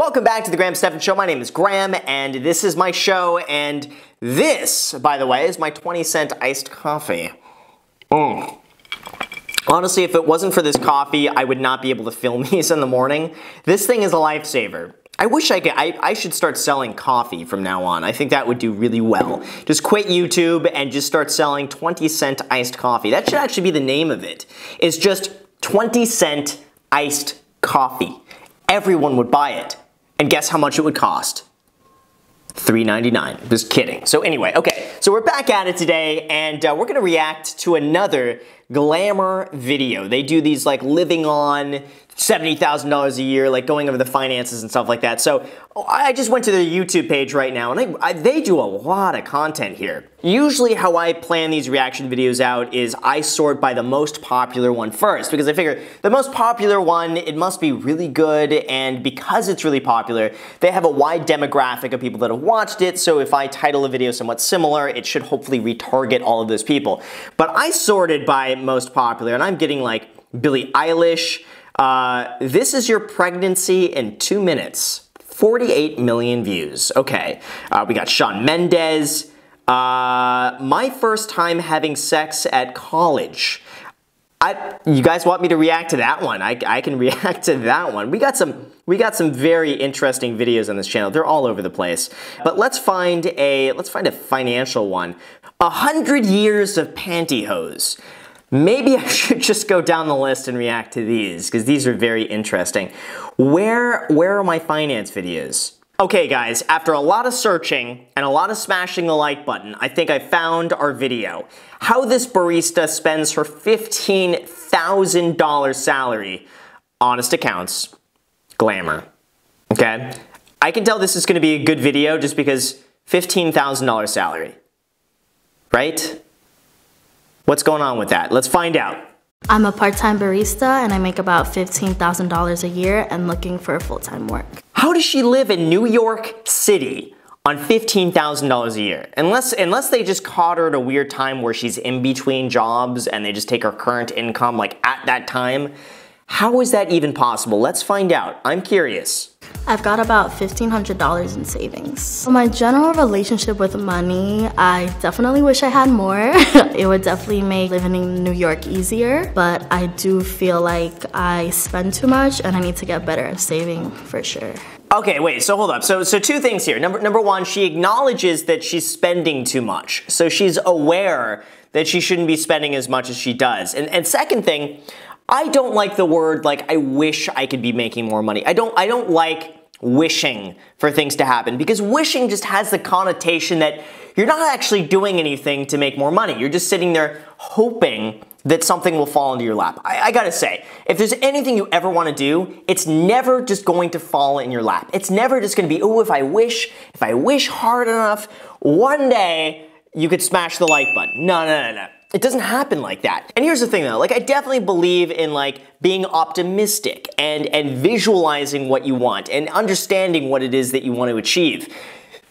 Welcome back to the Graham Stephan Show. My name is Graham, and this is my show. And this, by the way, is my 20 cent iced coffee. Mm. Honestly, if it wasn't for this coffee, I would not be able to film these in the morning. This thing is a lifesaver. I wish I could, I, I should start selling coffee from now on. I think that would do really well. Just quit YouTube and just start selling 20 cent iced coffee. That should actually be the name of it. It's just 20 cent iced coffee. Everyone would buy it. And guess how much it would cost? $3.99. Just kidding. So anyway, okay, so we're back at it today, and uh, we're gonna react to another Glamour video. They do these like living on $70,000 a year, like going over the finances and stuff like that. So I just went to their YouTube page right now and I, I, they do a lot of content here. Usually how I plan these reaction videos out is I sort by the most popular one first because I figure the most popular one, it must be really good and because it's really popular, they have a wide demographic of people that have watched it so if I title a video somewhat similar, it should hopefully retarget all of those people. But I sorted by most popular and I'm getting like Billie Eilish, uh, this is your pregnancy in two minutes. 48 million views. Okay, uh, we got Shawn Mendes. Uh, my first time having sex at college. I, you guys want me to react to that one? I, I can react to that one. We got some we got some very interesting videos on this channel. They're all over the place. But let's find a let's find a financial one. A hundred years of pantyhose. Maybe I should just go down the list and react to these because these are very interesting. Where, where are my finance videos? Okay guys, after a lot of searching and a lot of smashing the like button, I think I found our video. How this barista spends her $15,000 salary. Honest accounts, glamour. Okay? I can tell this is gonna be a good video just because $15,000 salary. Right? What's going on with that? Let's find out. I'm a part-time barista and I make about $15,000 a year and looking for full-time work. How does she live in New York City on $15,000 a year? Unless, unless they just caught her at a weird time where she's in between jobs and they just take her current income like at that time. How is that even possible? Let's find out. I'm curious. I've got about $1,500 in savings. My general relationship with money, I definitely wish I had more. it would definitely make living in New York easier, but I do feel like I spend too much and I need to get better at saving for sure. Okay, wait, so hold up. So so two things here. Number number one, she acknowledges that she's spending too much. So she's aware that she shouldn't be spending as much as she does. And and second thing, I don't like the word like I wish I could be making more money. I don't I don't like wishing for things to happen because wishing just has the connotation that you're not actually doing anything to make more money. You're just sitting there hoping that something will fall into your lap. I, I, gotta say, if there's anything you ever wanna do, it's never just going to fall in your lap. It's never just gonna be, oh, if I wish, if I wish hard enough, one day you could smash the like button. No, no, no, no. It doesn't happen like that. And here's the thing though, like I definitely believe in like being optimistic and, and visualizing what you want and understanding what it is that you want to achieve.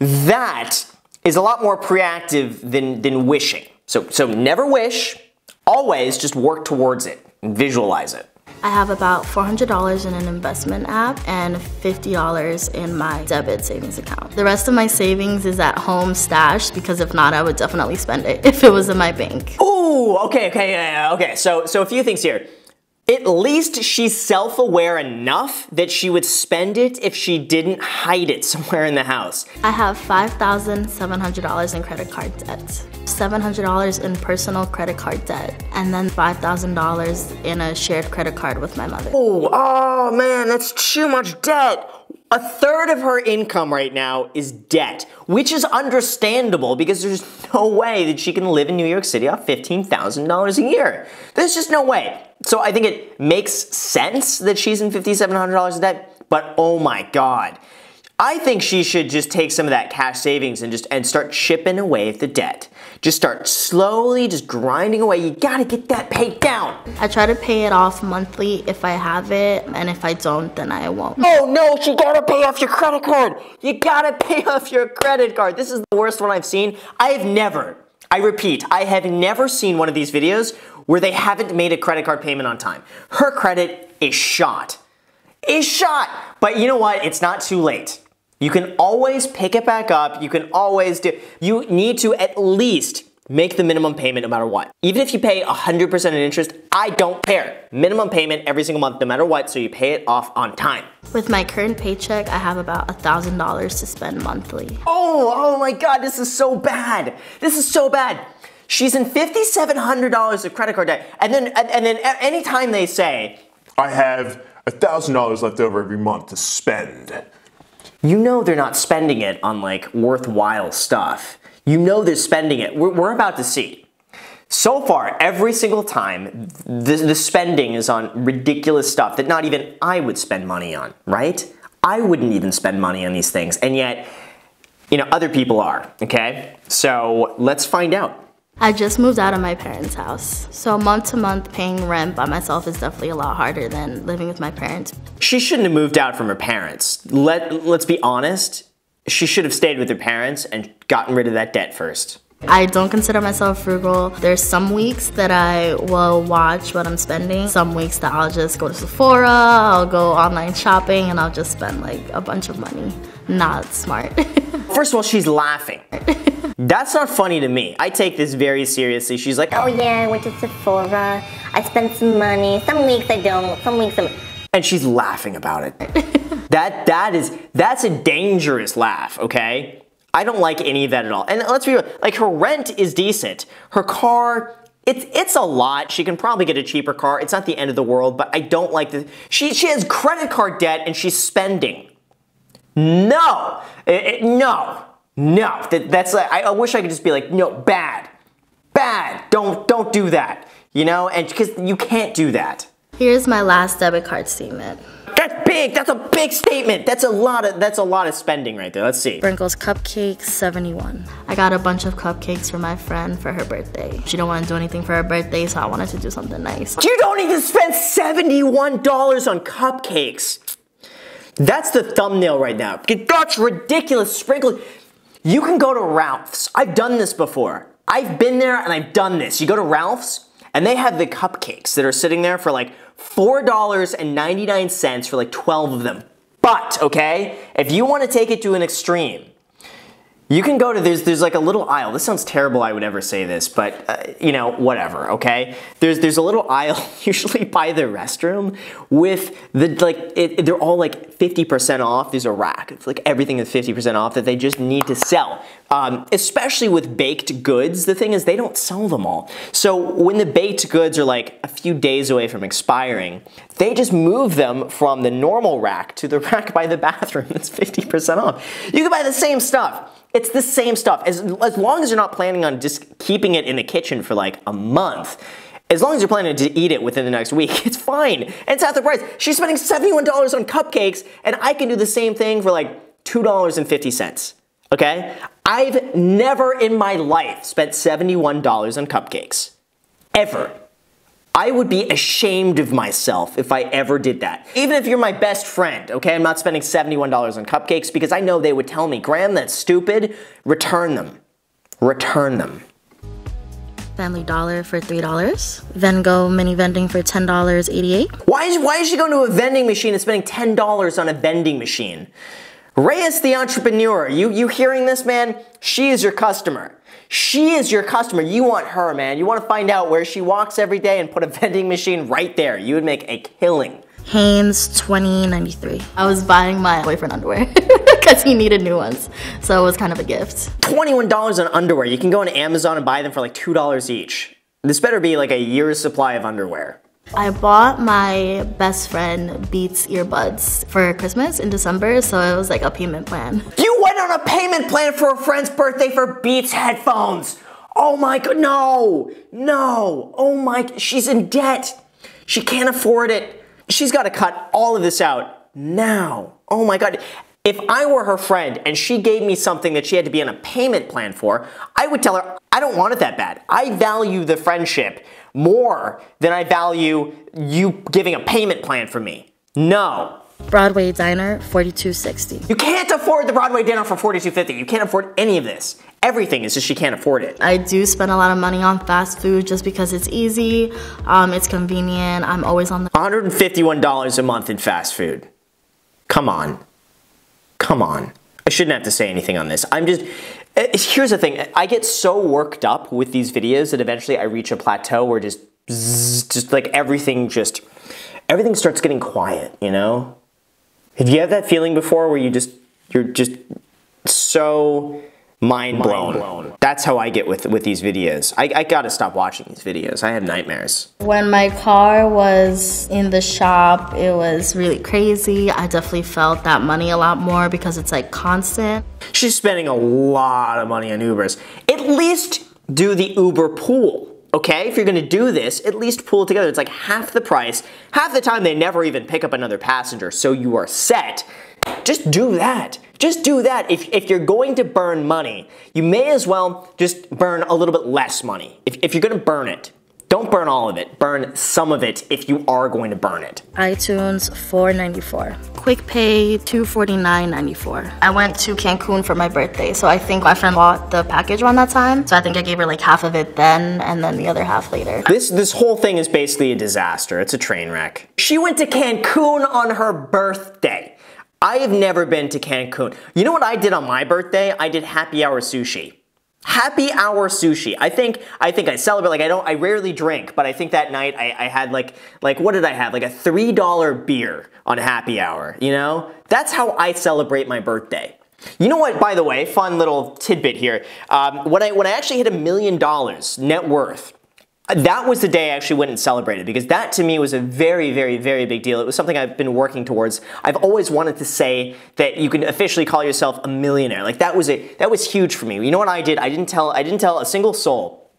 That is a lot more proactive than, than wishing. So, so never wish, always just work towards it and visualize it. I have about $400 in an investment app and $50 in my debit savings account. The rest of my savings is at home stashed because if not, I would definitely spend it if it was in my bank. Ooh, okay, okay, yeah, okay. So, so a few things here. At least she's self-aware enough that she would spend it if she didn't hide it somewhere in the house. I have $5,700 in credit card debt, $700 in personal credit card debt, and then $5,000 in a shared credit card with my mother. Oh, oh man, that's too much debt. A third of her income right now is debt, which is understandable because there's no way that she can live in New York City off $15,000 a year. There's just no way. So I think it makes sense that she's in $5,700 in debt, but oh my God. I think she should just take some of that cash savings and just and start chipping away at the debt. Just start slowly, just grinding away. You gotta get that paid down. I try to pay it off monthly if I have it, and if I don't, then I won't. Oh no, you gotta pay off your credit card. You gotta pay off your credit card. This is the worst one I've seen. I have never, I repeat, I have never seen one of these videos where they haven't made a credit card payment on time. Her credit is shot. Is shot. But you know what? It's not too late. You can always pick it back up. You can always do, you need to at least make the minimum payment no matter what. Even if you pay 100% in interest, I don't care. Minimum payment every single month no matter what, so you pay it off on time. With my current paycheck, I have about $1,000 to spend monthly. Oh, oh my God, this is so bad. This is so bad. She's in $5,700 of credit card debt. And then, and, and then anytime they say, I have $1,000 left over every month to spend. You know they're not spending it on like worthwhile stuff. You know they're spending it. We're, we're about to see. So far, every single time, the, the spending is on ridiculous stuff that not even I would spend money on, right? I wouldn't even spend money on these things, and yet, you know, other people are, okay? So let's find out. I just moved out of my parents' house. So month to month paying rent by myself is definitely a lot harder than living with my parents. She shouldn't have moved out from her parents. Let, let's be honest. She should have stayed with her parents and gotten rid of that debt first. I don't consider myself frugal. There's some weeks that I will watch what I'm spending. Some weeks that I'll just go to Sephora, I'll go online shopping, and I'll just spend like a bunch of money. Not smart. First of all, she's laughing. That's not funny to me. I take this very seriously. She's like, oh yeah, I went to Sephora. I spent some money. Some weeks I don't. Some weeks I'm. And she's laughing about it. that that is that's a dangerous laugh. Okay, I don't like any of that at all. And let's be real. Like her rent is decent. Her car. It's, it's a lot. She can probably get a cheaper car. It's not the end of the world, but I don't like this. She, she has credit card debt and she's spending. No, it, it, no, no. That, that's like, I, I wish I could just be like, no, bad, bad. Don't don't do that. You know, and because you can't do that. Here's my last debit card statement. That's big. That's a big statement. That's a lot of that's a lot of spending right there. Let's see. Sprinkles cupcakes 71. I got a bunch of cupcakes for my friend for her birthday. She don't want to do anything for her birthday, so I wanted to do something nice. You don't even spend $71 on cupcakes. That's the thumbnail right now. That's ridiculous. Sprinkle. You can go to Ralph's. I've done this before. I've been there and I've done this. You go to Ralph's and they have the cupcakes that are sitting there for like $4.99 for like 12 of them. But, okay, if you want to take it to an extreme, you can go to, there's, there's like a little aisle. This sounds terrible I would ever say this, but uh, you know, whatever, okay? There's, there's a little aisle, usually by the restroom, with the, like, it, they're all like 50% off. There's a rack. It's like everything is 50% off that they just need to sell. Um, especially with baked goods, the thing is they don't sell them all. So when the baked goods are like a few days away from expiring, they just move them from the normal rack to the rack by the bathroom that's 50% off. You can buy the same stuff. It's the same stuff. As, as long as you're not planning on just keeping it in the kitchen for like a month, as long as you're planning to eat it within the next week, it's fine. And it's half the price. She's spending $71 on cupcakes, and I can do the same thing for like $2.50. Okay? I've never in my life spent $71 on cupcakes. Ever. I would be ashamed of myself if I ever did that. Even if you're my best friend, okay? I'm not spending $71 on cupcakes because I know they would tell me, Graham, that's stupid. Return them. Return them. Family Dollar for $3. Vengo mini vending for $10.88. Why is, why is she going to a vending machine and spending $10 on a vending machine? Reyes the entrepreneur, you, you hearing this, man? She is your customer. She is your customer. You want her, man. You want to find out where she walks every day and put a vending machine right there. You would make a killing. Hanes 2093. I was buying my boyfriend underwear because he needed new ones. So it was kind of a gift. $21 on underwear. You can go on Amazon and buy them for like $2 each. This better be like a year's supply of underwear. I bought my best friend Beats earbuds for Christmas in December, so it was like a payment plan. You went on a payment plan for a friend's birthday for Beats headphones. Oh my god, no, no, oh my, she's in debt. She can't afford it. She's got to cut all of this out now. Oh my god. If I were her friend and she gave me something that she had to be on a payment plan for, I would tell her, I don't want it that bad. I value the friendship more than I value you giving a payment plan for me. No. Broadway Diner, 4260. You can't afford the Broadway dinner for 4250. You can't afford any of this. Everything is just she can't afford it. I do spend a lot of money on fast food just because it's easy, um, it's convenient, I'm always on the- $151 a month in fast food. Come on. Come on. I shouldn't have to say anything on this. I'm just. Uh, Here's the thing. I get so worked up with these videos that eventually I reach a plateau where just, just like everything just, everything starts getting quiet. You know. Have you had that feeling before where you just, you're just so mind blown? That's how I get with with these videos. I, I gotta stop watching these videos. I have nightmares. When my car was in the shop, it was really crazy. I definitely felt that money a lot more because it's like constant. She's spending a lot of money on Ubers. At least do the Uber pool. Okay, if you're gonna do this, at least pool it together. It's like half the price. Half the time they never even pick up another passenger, so you are set. Just do that. Just do that. If, if you're going to burn money, you may as well just burn a little bit less money. If, if you're gonna burn it, don't burn all of it. Burn some of it if you are going to burn it. iTunes 494. Quick Pay 249.94. I went to Cancun for my birthday, so I think my friend bought the package around that time. So I think I gave her like half of it then and then the other half later. This this whole thing is basically a disaster. It's a train wreck. She went to Cancun on her birthday. I have never been to Cancun. You know what I did on my birthday? I did happy hour sushi. Happy hour sushi. I think I think I celebrate like I don't I rarely drink, but I think that night I, I had like like what did I have? Like a three dollar beer on happy hour, you know? That's how I celebrate my birthday. You know what, by the way, fun little tidbit here. Um, when I when I actually hit a million dollars net worth, that was the day I actually went and celebrated because that to me was a very, very, very big deal. It was something I've been working towards. I've always wanted to say that you can officially call yourself a millionaire. Like that was a that was huge for me. You know what I did? I didn't tell I didn't tell a single soul.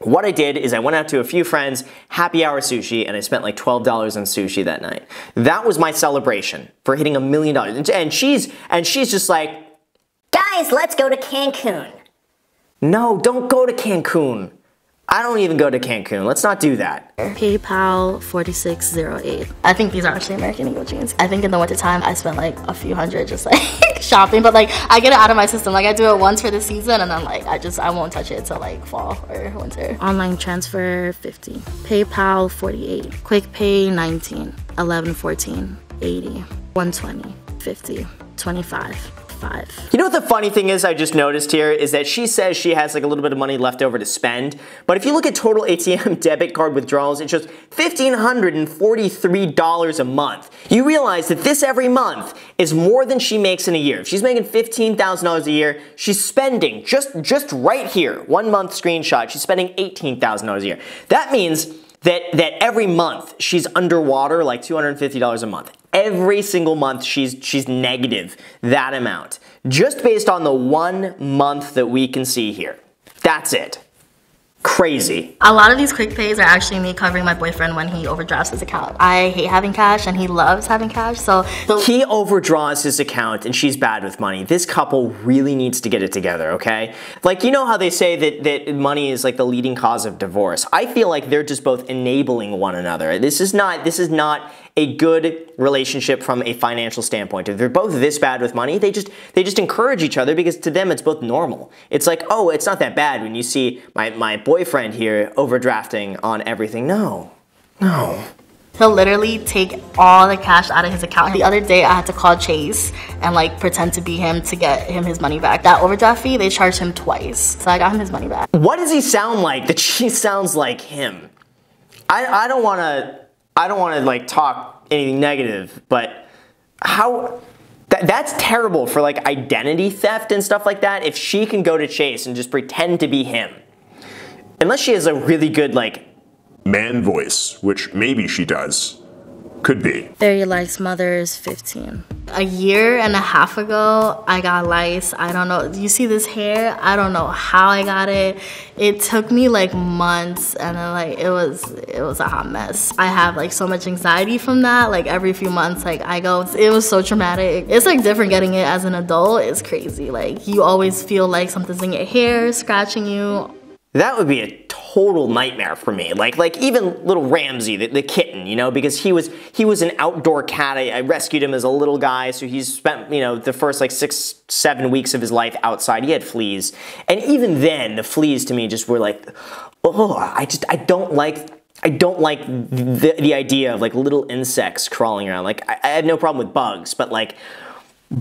What I did is I went out to a few friends, happy hour sushi, and I spent like $12 on sushi that night. That was my celebration for hitting a million dollars. And- And she's and she's just like, Guys, let's go to Cancun. no, don't go to Cancun. I don't even go to Cancun. Let's not do that. PayPal 4608. I think these are actually American Eagle jeans. I think in the wintertime I spent like a few hundred just like shopping, but like I get it out of my system. Like I do it once for the season and then like I just I won't touch it till like fall or winter. Online transfer 50. PayPal 48. Quick Pay 19. 11 14. 80. 120. 50. 25. 5. You know what the funny thing is I just noticed here is that she says she has like a little bit of money left over to spend, but if you look at total ATM debit card withdrawals, it shows $1,543 a month. You realize that this every month is more than she makes in a year. If she's making $15,000 a year, she's spending just just right here, one month screenshot, she's spending $18,000 a year. That means that that every month she's underwater like $250 a month. Every single month she's she's negative that amount. Just based on the one month that we can see here. That's it. Crazy. A lot of these quick pays are actually me covering my boyfriend when he overdrafts his account. I hate having cash and he loves having cash, so He overdraws his account and she's bad with money. This couple really needs to get it together, okay? Like, you know how they say that, that money is like the leading cause of divorce? I feel like they're just both enabling one another. This is not, this is not a good relationship from a financial standpoint. If they're both this bad with money, they just they just encourage each other because to them it's both normal. It's like, oh, it's not that bad when you see my, my boyfriend here overdrafting on everything. No. No. he'll literally take all the cash out of his account. The other day I had to call Chase and like pretend to be him to get him his money back. That overdraft fee, they charged him twice. So I got him his money back. What does he sound like that she sounds like him? I, I don't want to I don't want to like talk anything negative, but how that, that's terrible for like identity theft and stuff like that. If she can go to Chase and just pretend to be him, unless she has a really good like Man voice, which maybe she does. Could be. Very Lice Mother is 15. A year and a half ago, I got lice. I don't know. You see this hair? I don't know how I got it. It took me like months and then like it was it was a hot mess. I have like so much anxiety from that. Like every few months, like I go, it was so traumatic. It's like different getting it as an adult. It's crazy. Like you always feel like something's in your hair, scratching you. That would be a total nightmare for me. Like, like even little Ramsey, the, the kitten, you know, because he was he was an outdoor cat. I, I rescued him as a little guy, so he's spent you know the first like six seven weeks of his life outside. He had fleas, and even then, the fleas to me just were like, oh, I just I don't like. I don't like the, the idea of like little insects crawling around. Like I, I have no problem with bugs, but like,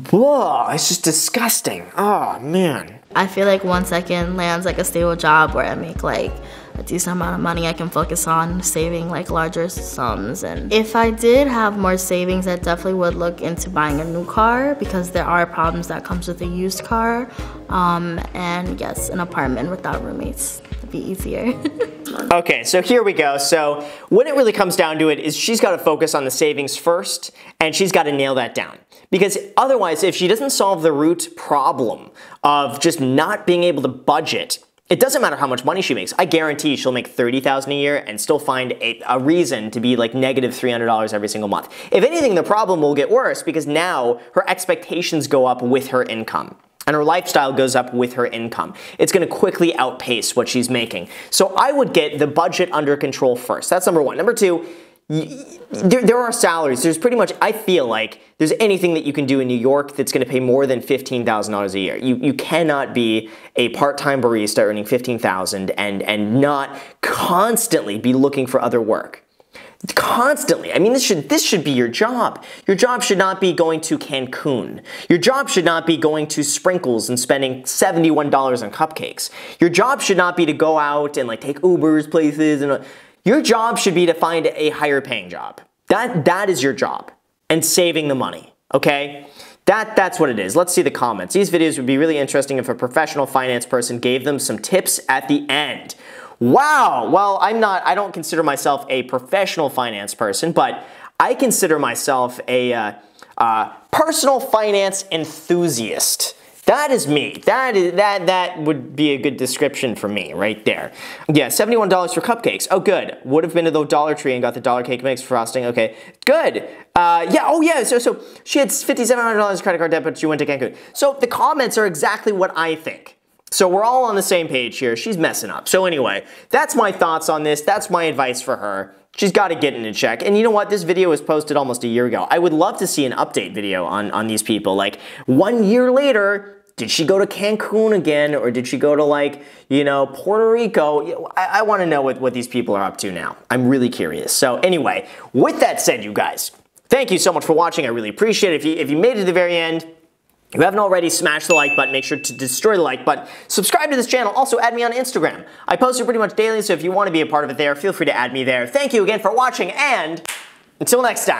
whoa, it's just disgusting. Oh man. I feel like once I can land like a stable job where I make like a decent amount of money, I can focus on saving like larger sums. And if I did have more savings, I definitely would look into buying a new car because there are problems that comes with a used car. Um, and yes, an apartment without roommates would be easier. Okay, so here we go. So when it really comes down to it is she's got to focus on the savings first and she's got to nail that down. Because otherwise, if she doesn't solve the root problem of just not being able to budget, it doesn't matter how much money she makes. I guarantee she'll make 30000 a year and still find a, a reason to be like negative $300 every single month. If anything, the problem will get worse because now her expectations go up with her income and her lifestyle goes up with her income. It's going to quickly outpace what she's making. So I would get the budget under control first. That's number one. Number two, there, there are salaries. There's pretty much, I feel like there's anything that you can do in New York that's going to pay more than $15,000 a year. You, you cannot be a part-time barista earning 15000 and and not constantly be looking for other work. Constantly. I mean, this should this should be your job. Your job should not be going to Cancun. Your job should not be going to Sprinkles and spending $71 on cupcakes. Your job should not be to go out and like take Ubers places and your job should be to find a higher paying job. That that is your job and saving the money, okay? That, that's what it is. Let's see the comments. These videos would be really interesting if a professional finance person gave them some tips at the end. Wow. Well, I'm not, I don't consider myself a professional finance person, but I consider myself a uh, uh, personal finance enthusiast. That is me. That is that that would be a good description for me right there. Yeah, $71 for cupcakes. Oh, good. Would have been to the Dollar Tree and got the dollar cake mix frosting. Okay, good. Uh, yeah, oh yeah, so so she had $5,700 credit card debt, but she went to Cancun. So the comments are exactly what I think. So we're all on the same page here. She's messing up. So anyway, that's my thoughts on this. That's my advice for her. She's got to get in a check. And you know what? This video was posted almost a year ago. I would love to see an update video on, on these people. Like one year later, did she go to Cancun again or did she go to like, you know, Puerto Rico? I, I want to know what, what these people are up to now. I'm really curious. So anyway, with that said, you guys, thank you so much for watching. I really appreciate it. If you, if you made it to the very end, if you haven't already, smash the like button. Make sure to destroy the like button. Subscribe to this channel. Also, add me on Instagram. I post it pretty much daily, so if you want to be a part of it there, feel free to add me there. Thank you again for watching, and until next time.